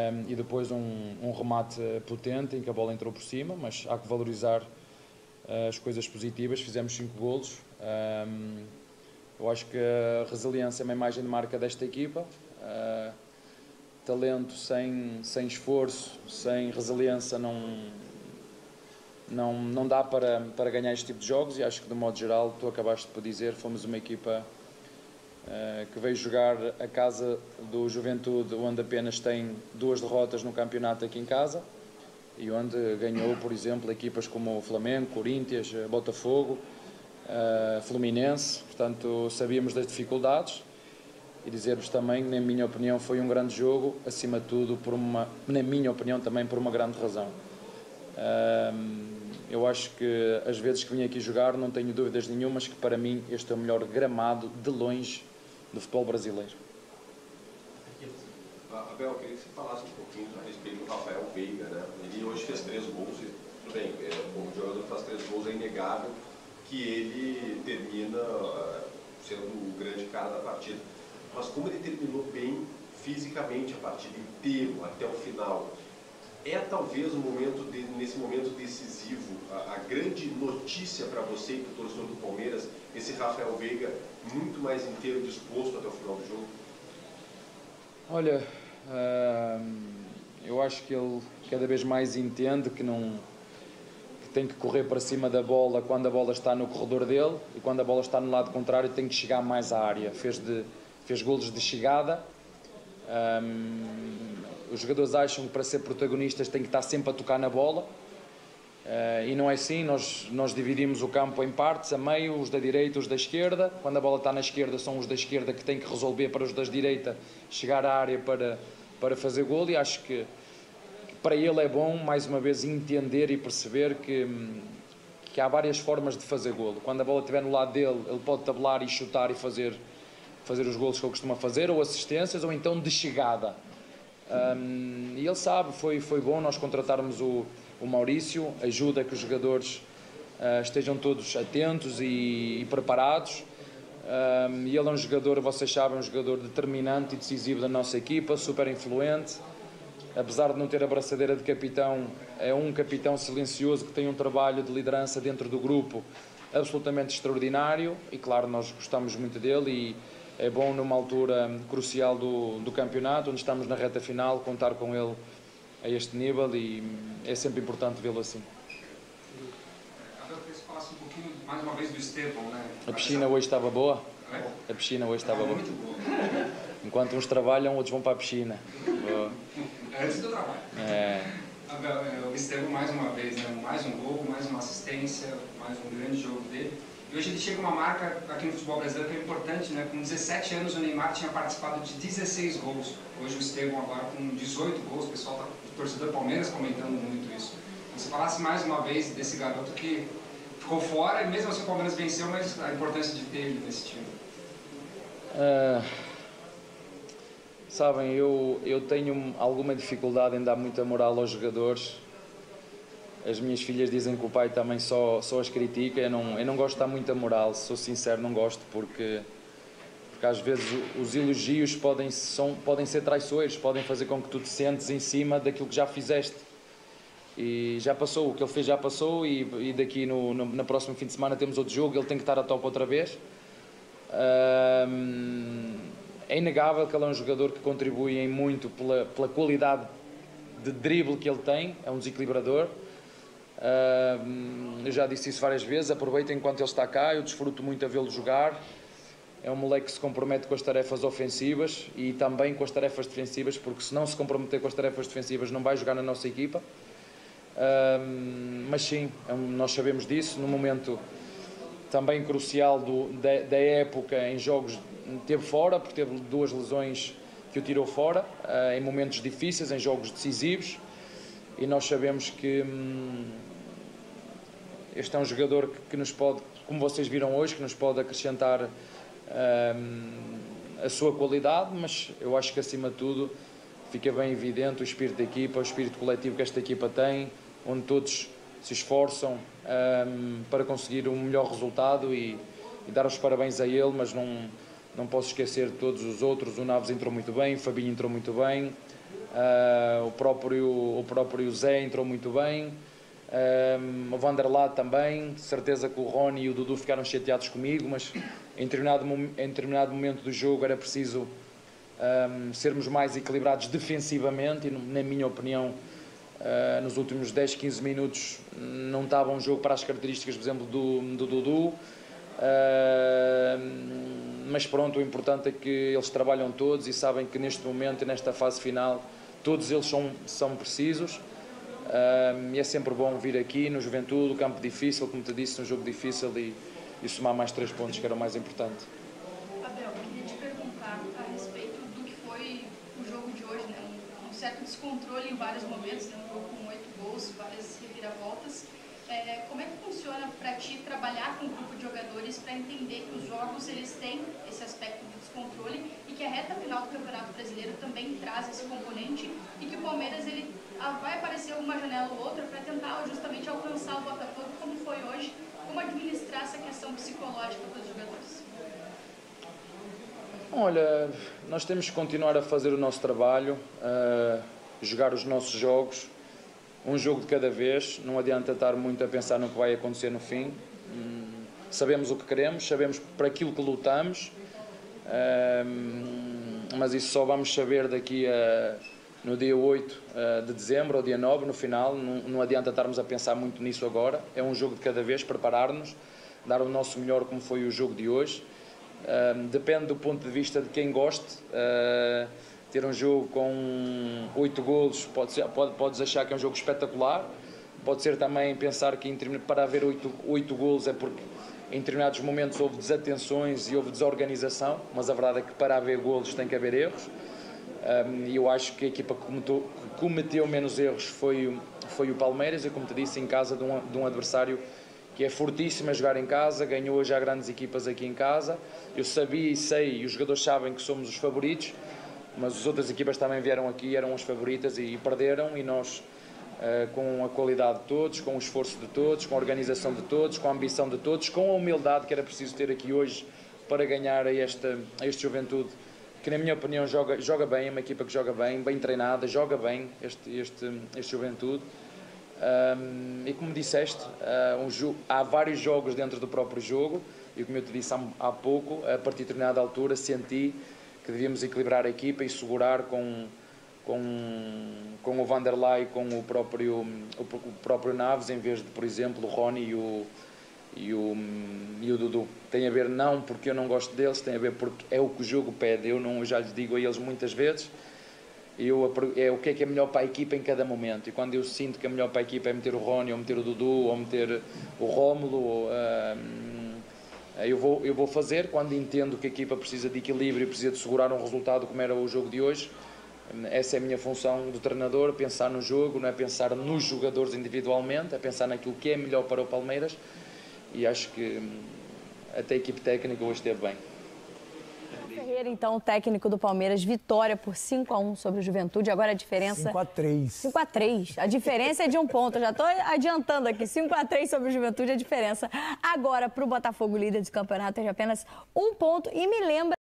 Um, e depois um, um, remate potente em que a bola entrou por cima, mas há que valorizar uh, as coisas positivas. Fizemos cinco golos. Um, eu acho que a resiliência é uma imagem de marca desta equipa. Uh, talento sem, sem esforço, sem resiliência, não, não, não dá para, para ganhar este tipo de jogos. E acho que, de modo geral, tu acabaste por dizer, fomos uma equipa que veio jogar a casa do Juventude, onde apenas tem duas derrotas no campeonato aqui em casa. E onde ganhou, por exemplo, equipas como o Flamengo, Corinthians, Botafogo, uh, Fluminense, portanto sabíamos das dificuldades e dizer-vos também, na minha opinião, foi um grande jogo, acima de tudo, por uma, na minha opinião, também por uma grande razão. Uh, eu acho que as vezes que vim aqui jogar, não tenho dúvidas nenhumas que para mim este é o melhor gramado de longe do futebol brasileiro. Abel, eu queria que você falasse um pouquinho a respeito do Rafael Veiga, né? Ele hoje fez três gols, e, tudo bem, é, o jogador faz três gols, é inegável, que ele termina uh, sendo o grande cara da partida. Mas como ele terminou bem fisicamente a partida inteira, até o final, é talvez o momento de, nesse momento decisivo, a, a grande notícia para você e para o torcedor do Palmeiras, esse Rafael Veiga muito mais inteiro disposto até o final do jogo? Olha, uh, eu acho que ele cada vez mais entende que não tem que correr para cima da bola quando a bola está no corredor dele e quando a bola está no lado contrário tem que chegar mais à área. Fez, de, fez de chegada. Um, os jogadores acham que para ser protagonistas tem que estar sempre a tocar na bola. Uh, e não é assim, nós, nós dividimos o campo em partes, a meio, os da direita, os da esquerda. Quando a bola está na esquerda, são os da esquerda que têm que resolver para os da direita chegar à área para, para fazer gol. E acho que para ele é bom, mais uma vez, entender e perceber que, que há várias formas de fazer golo. Quando a bola estiver no lado dele, ele pode tabelar e chutar e fazer, fazer os golos que ele costuma fazer, ou assistências, ou então de chegada. Um, e ele sabe, foi, foi bom nós contratarmos o, o Maurício, ajuda que os jogadores uh, estejam todos atentos e, e preparados. Um, e ele é um jogador, vocês sabem, um jogador determinante e decisivo da nossa equipa, super influente. Apesar de não ter a braçadeira de capitão, é um capitão silencioso que tem um trabalho de liderança dentro do grupo absolutamente extraordinário. E claro nós gostamos muito dele e é bom numa altura crucial do, do campeonato, onde estamos na reta final, contar com ele a este nível e é sempre importante vê-lo assim. Um pouquinho mais uma vez do Estevão, né? A piscina hoje estava boa? A piscina hoje estava boa. Boa. Enquanto uns trabalham, outros vão para a piscina. Boa. Antes do trabalho. É. Abel, é, o Estevão mais uma vez, né? mais um gol, mais uma assistência, mais um grande jogo dele. E hoje ele chega uma marca aqui no futebol brasileiro que é importante, né? Com 17 anos o Neymar tinha participado de 16 gols. Hoje o Estevão agora com 18 gols, o pessoal tá, o torcedor Palmeiras comentando muito isso. Então, se falasse mais uma vez desse garoto que ficou fora e mesmo assim o Palmeiras venceu, mas a importância de ter ele nesse time. Uh, sabem, eu, eu tenho alguma dificuldade em dar muita moral aos jogadores. As minhas filhas dizem que o pai também só, só as critica. Eu não, eu não gosto de dar muita moral, sou sincero, não gosto, porque, porque às vezes os elogios podem, são, podem ser traiçoeiros, podem fazer com que tu te sentes em cima daquilo que já fizeste. E já passou, o que ele fez já passou, e, e daqui no, no, na próxima fim de semana temos outro jogo, ele tem que estar a top outra vez. Um, é inegável que ele é um jogador que contribui em muito pela, pela qualidade de drible que ele tem, é um desequilibrador. Eu já disse isso várias vezes, aproveito enquanto ele está cá, eu desfruto muito a vê-lo jogar. É um moleque que se compromete com as tarefas ofensivas e também com as tarefas defensivas, porque se não se comprometer com as tarefas defensivas não vai jogar na nossa equipa. Mas sim, é nós sabemos disso, no momento também crucial do, da, da, época em jogos teve fora, porque teve duas lesões que o tirou fora, uh, em momentos difíceis, em jogos decisivos, e nós sabemos que hum, este é um jogador que, que, nos pode, como vocês viram hoje, que nos pode acrescentar hum, a sua qualidade, mas eu acho que acima de tudo fica bem evidente o espírito da equipa, o espírito coletivo que esta equipa tem, onde todos se esforçam um, para conseguir um melhor resultado e, e, dar os parabéns a ele, mas não, não posso esquecer todos os outros. O Naves entrou muito bem, o Fabinho entrou muito bem, Uh, o, próprio, o próprio Zé entrou muito bem. Um, o Vanderlat também, certeza que o Rony e o Dudu ficaram chateados comigo, mas em determinado, em determinado momento do jogo era preciso um, sermos mais equilibrados defensivamente e, na minha opinião, uh, nos últimos 10, 15 minutos não estava um jogo para as características, por exemplo, do, do Dudu. Uh, mas pronto, o importante é que eles trabalham todos e sabem que neste momento e nesta fase final todos eles são, são precisos. Um, e é sempre bom vir aqui no Juventude, campo difícil, como te disse, um jogo difícil e, e somar mais três pontos, que era o mais importante. Abel, queria te perguntar a respeito do que foi o jogo de hoje, né? um, certo descontrole em vários momentos, né? um jogo com oito gols, várias reviravoltas. É, como é que funciona para ti trabalhar com um grupo de jogadores para entender que os jogos eles têm esse aspecto de descontrole e que a reta final do Campeonato Brasileiro também traz esse componente e que o Palmeiras ele vai aparecer uma janela ou outra para tentar justamente alcançar o Botafogo como foi hoje, como administrar essa questão psicológica dos jogadores? Olha, nós temos que continuar a fazer o nosso trabalho, uh, jogar os nossos jogos, um jogo de cada vez, não adianta estar muito a pensar no que vai acontecer no fim. Hum, sabemos o que queremos, sabemos para aquilo que lutamos, hum, mas isso só vamos saber daqui a no dia 8 uh, de dezembro ou dia 9, no final. Não, adianta estarmos a pensar muito nisso agora. É um jogo de cada vez, preparar-nos, dar o nosso melhor, como foi o jogo de hoje. Uh, depende do ponto de vista de quem goste. Uh, ter um jogo com oito golos, pode ser, pode, podes achar que é um jogo espetacular. Pode ser também pensar que para haver oito, oito golos é porque em determinados momentos houve desatenções e houve desorganização, mas a verdade é que para haver golos tem que haver erros. E eu acho que a equipa que cometeu, menos erros foi, foi o Palmeiras, e como te disse, em casa de um, de um adversário que é fortíssimo a jogar em casa, ganhou já grandes equipas aqui em casa. Eu sabia e sei, e os jogadores sabem que somos os favoritos, mas as outras equipas também vieram aqui, eram as favoritas e, e perderam, e nós, uh, com a qualidade de todos, com o esforço de todos, com a organização de todos, com a ambição de todos, com a humildade que era preciso ter aqui hoje para ganhar a esta, a Juventude, que na minha opinião joga, joga bem, é uma equipa que joga bem, bem treinada, joga bem este, este, este Juventude. Um, e como disseste, uh, um há vários jogos dentro do próprio jogo, e como eu te disse há, há pouco, a partir de determinada altura senti que devíamos equilibrar a equipa e segurar com, com, com o Vanderlei, com o próprio, o, o, próprio Naves, em vez de, por exemplo, o Rony e o, e o, e o Dudu. Tem a ver não porque eu não gosto deles, tem a ver porque é o que o jogo pede. Eu, não, eu já lhes digo a eles muitas vezes, eu, é o que é que é melhor para a equipa em cada momento. E quando eu sinto que é melhor para a equipa é meter o Rony, ou meter o Dudu, ou meter o Rómulo, ou, eu vou, eu vou fazer quando entendo que a equipa precisa de equilíbrio e precisa de segurar um resultado como era o jogo de hoje. Essa é a minha função do treinador, pensar no jogo, não é pensar nos jogadores individualmente, é pensar naquilo que é melhor para o Palmeiras e acho que hum, até a equipe técnica hoje esteve bem. Ferreira, então, técnico do Palmeiras, vitória por 5 a 1 sobre o Juventude. Agora a diferença. 5 a 3 5 a 3 A diferença é de um ponto. Eu já estou adiantando aqui. 5 a 3 sobre o Juventude, a diferença agora para o Botafogo líder do campeonato é de apenas um ponto. E me lembra.